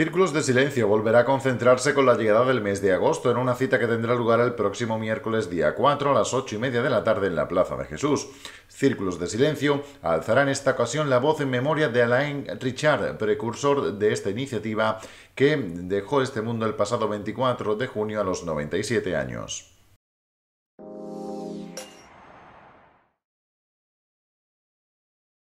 Círculos de Silencio volverá a concentrarse con la llegada del mes de agosto en una cita que tendrá lugar el próximo miércoles día 4 a las 8 y media de la tarde en la Plaza de Jesús. Círculos de Silencio alzará en esta ocasión la voz en memoria de Alain Richard, precursor de esta iniciativa que dejó este mundo el pasado 24 de junio a los 97 años.